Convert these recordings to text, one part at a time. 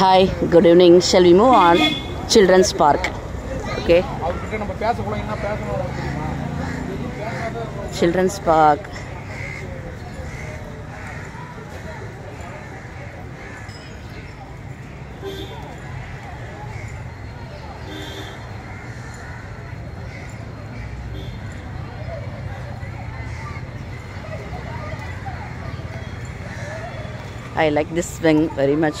Hi, good evening. Shall we move on? Children's Park. Okay, அவர்கிட்ட நம்ம பேசக்கூடாது என்ன பேசணும் அவருக்கு தெரியுமா Children's Park. I like this swing very much.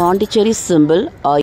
Pondicherry symbol or